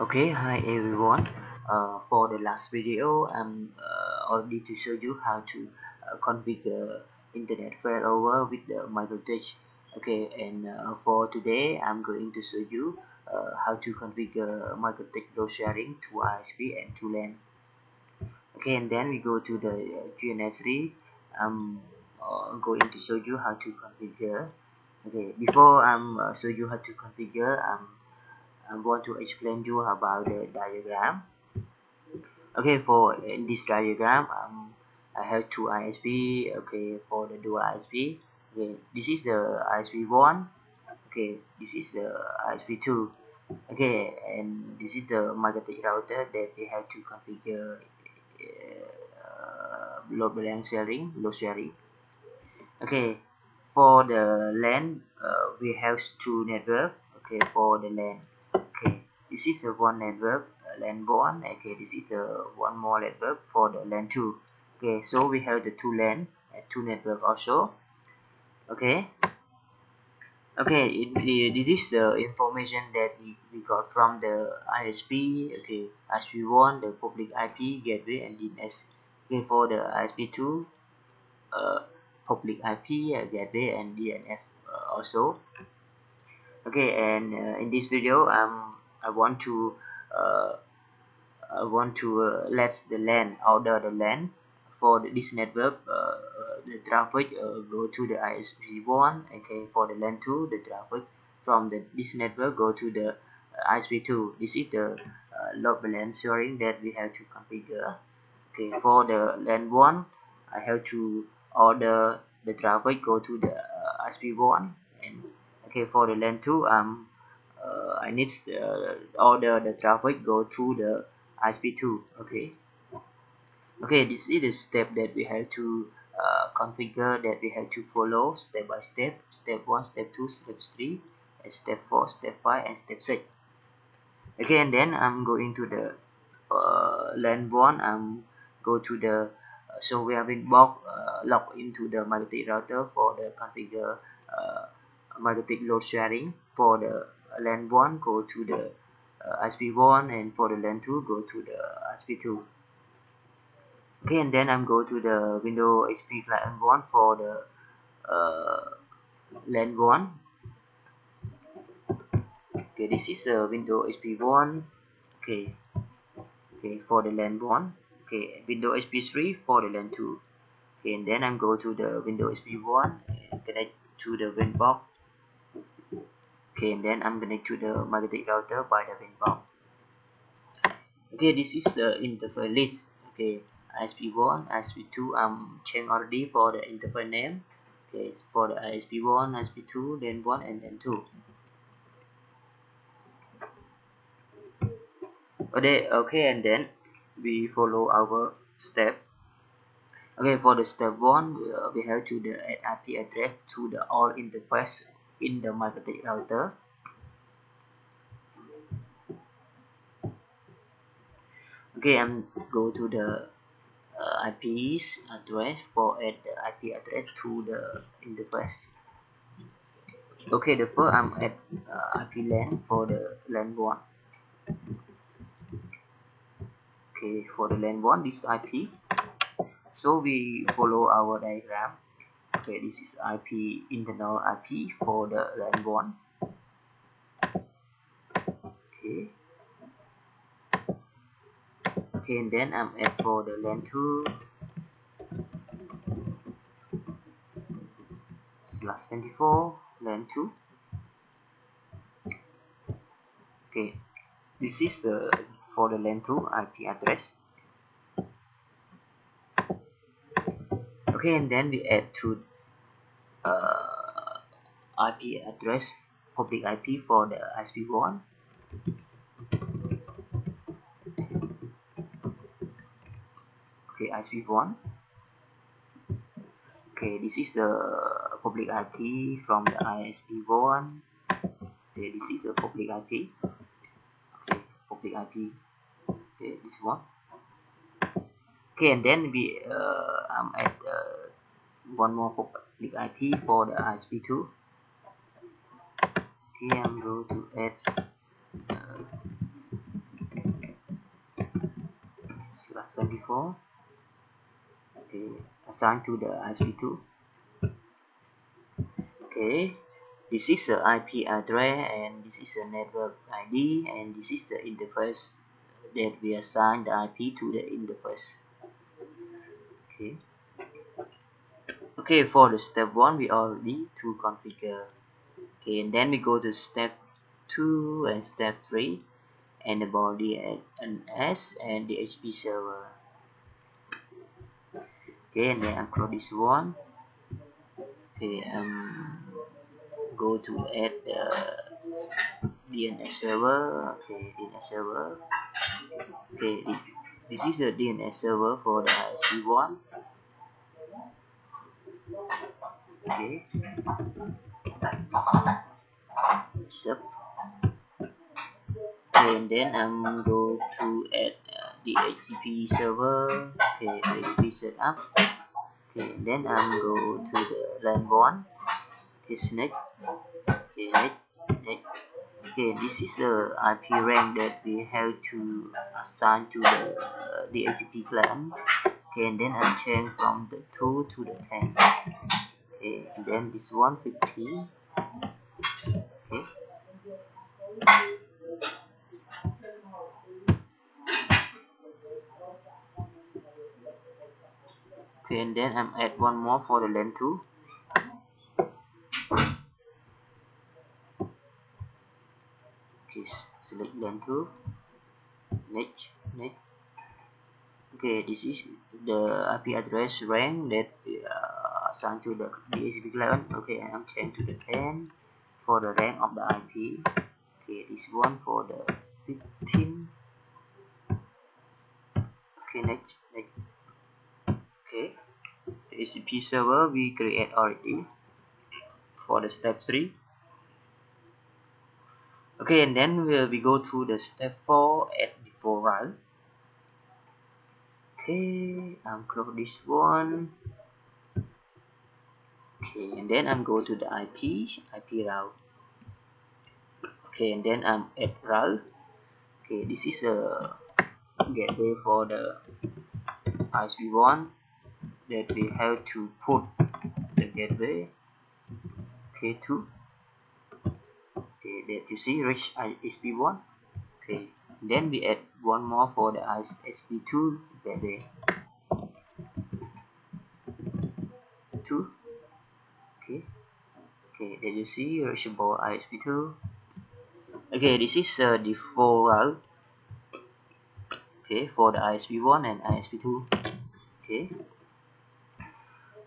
okay hi everyone. Uh, for the last video I'm uh, already to show you how to uh, configure internet failover with the MikroTik okay and uh, for today I'm going to show you uh, how to configure MikroTik load sharing to ISP and to LAN. Okay and then we go to the uh, GNS3 I'm uh, going to show you how to configure. Okay before I'm uh, show you how to configure I'm I want to explain you about the diagram. Okay for this diagram um, I have two ISP okay for the dual ISP okay this is the ISP one okay this is the ISP two. Okay and this is the MikroTik router that we have to configure uh, load balance sharing load sharing. Okay for the LAN uh, we have two network okay for the LAN okay this is the one network uh, LAN 1 okay this is the one more network for the LAN 2 okay so we have the two LAN and two network also. Okay. Okay it, it, this is the information that we, we got from the ISP okay ISP1 the public IP gateway and DNS okay for the ISP2 uh, public IP uh, gateway and DNS uh, also okay and uh, in this video um I want to uh, I want to uh, let the LAN order the LAN for this network uh, the traffic uh, go to the ISP1 okay for the LAN 2 the traffic from the this network go to the uh, ISP2 this is the uh, load balance sharing that we have to configure okay for the LAN 1 I have to order the traffic go to the uh, ISP1 and okay for the LAN 2 um uh, I need uh, order the the traffic go to the ISP2 okay? Okay this is the step that we have to uh, configure that we have to follow step by step step 1 step 2 step 3 and step 4 step 5 and step 6 okay and then I'm going to the uh, LAN 1 I'm go to the uh, so we have been log, uh, logged into the multi router for the configure uh, MikroTik load sharing for the LAN 1 go to the uh, ISP1 and for the LAN 2 go to the ISP2 okay and then I'm go to the window HP client 1 for the uh, LAN 1 okay this is a window HP1 okay. Okay for the LAN 1 okay window HP3 for the LAN 2 okay and then I'm go to the window HP1 and connect to the Winbox okay and then I'm connect to the MikroTik router by the box okay this is the interface list. Okay ISP1 ISP2 I'm changed already for the interface name. Okay for the ISP1 ISP2 then 1 and then 2 okay okay and then we follow our step. Okay for the step one uh, we have to the IP address to the all interface in the MikroTik router. Okay and go to the uh, IP's address for add the IP address to the interface. Okay the first I'm at uh, IP LAN for the LAN 1 okay for the LAN 1 this IP so we follow our diagram okay this is IP internal IP for the LAN 1 okay. Okay and then I'm at for the LAN 2 slash 24 LAN 2 okay this is the for the LAN 2 IP address. Okay and then we add to uh, IP address public IP for the ISP1 okay ISP1 okay this is the public IP from the ISP1 okay this is the public IP okay public IP okay this one. Okay and then we uh, I'm at uh, one more IP for the ISP2 okay I'm going to add uh, slash 24 okay assigned to the ISP2 okay this is the IP address and this is the network ID and this is the interface that we assign the IP to the interface. Okay okay for the step one we already to configure. Okay and then we go to step two and step three and the body and an S and the HP server. Okay and then I close this one. Okay um go to add the DNS server. Okay DNS server. Okay this is the DNS server for the ISP1 okay sub okay and then I'm go to add uh, the DHCP server. Okay DHCP setup okay and then I'm go to the LAN 1 okay next okay next, next okay this is the IP rank that we have to assign to the uh, the DHCP LAN okay and then I change from the 2 to the 10 okay and then this 150 okay. Okay and then I'm add one more for the length 2 okay select length 2 next next okay this is the IP address range that uh, assigned to the DHCP client. Okay I'm change to the 10 for the rank of the IP okay this one for the 15 okay next next. Okay the DHCP server we create already for the step 3 okay and then we, we go to the step 4 at before route okay I'm close this one. Okay and then I'm go to the IP IP route. Okay and then I'm at route okay this is a gateway for the ISP1 that we have to put the gateway. Okay to okay that you see reach ISP1 okay then we add one more for the ISP2 gateway 2 okay. Okay then you see your reachable ISP2 okay this is uh, the default route. Okay for the ISP1 and ISP2 okay.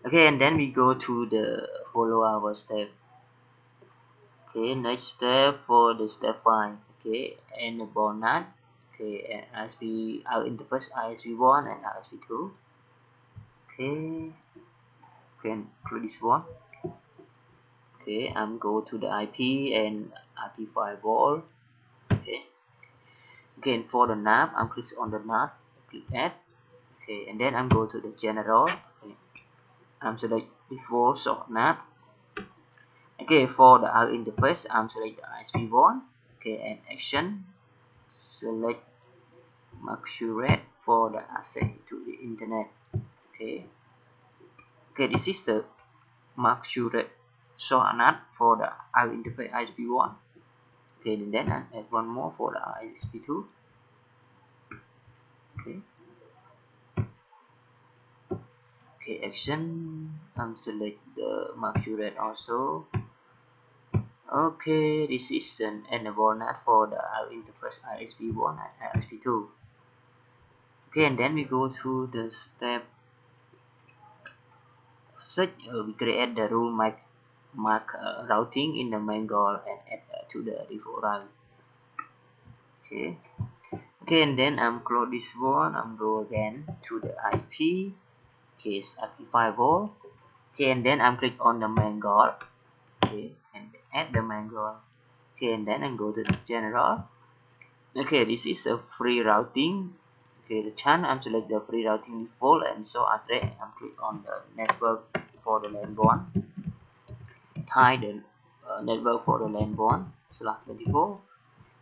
Okay and then we go to the follow our step. Okay next step for the step 5 okay enable NAT okay and ISP our interface ISP1 and ISP2 okay. Can click this one. Okay I'm go to the IP and IP firewall okay. Again for the NAT I'm click on the NAT click add okay and then I'm go to the general. Okay. I'm select default sort NAT okay for the other interface I'm select the ISP1 okay and action. Select sure for the access to the internet. Okay. Okay this is the short NAT for the other interface ISP1 okay and then I uh, add one more for the ISP2 okay. Okay action. I'm select the sure also. Okay this is an enable NAT for the interface ISP1 and ISP2 okay and then we go to the step. Such uh, we create the rule mark mark uh, routing in the mangle and add uh, to the default okay. Okay and then I'm close this one. I'm go again to the IP case IP firewall okay and then I'm click on the mangle. Okay and add the mangle. Okay and then I go to the general. Okay this is a prerouting okay the channel I'm select the prerouting default and so address I'm click on the network for the LAN 1 tie the uh, network for the LAN 1 slash 24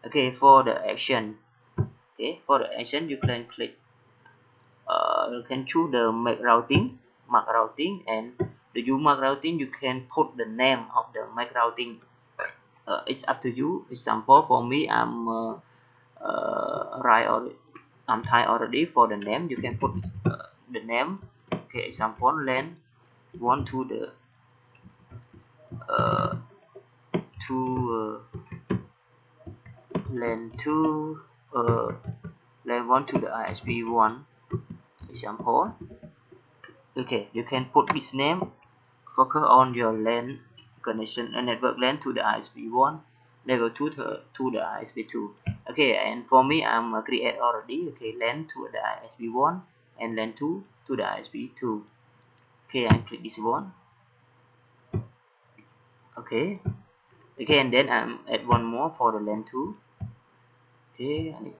okay for the action. Okay for the action you can click uh, you can choose the mark routing mark routing and the you mark routing you can put the name of the mark routing. Uh, it's up to you. Example for me I'm uh, uh, right or I'm type already for the name. You can put uh, the name. Okay example LAN one to the uh, to uh, 2 uh, LAN 1 to the ISP 1 example. Okay you can put its name. Focus on your LAN connection and network LAN to the ISP1 level 2 to, to the ISP2 okay and for me I'm uh, create already okay LAN to the ISP1 and LAN 2 to the ISP2 okay I click this one. Okay. Okay and then I'm add one more for the LAN 2 okay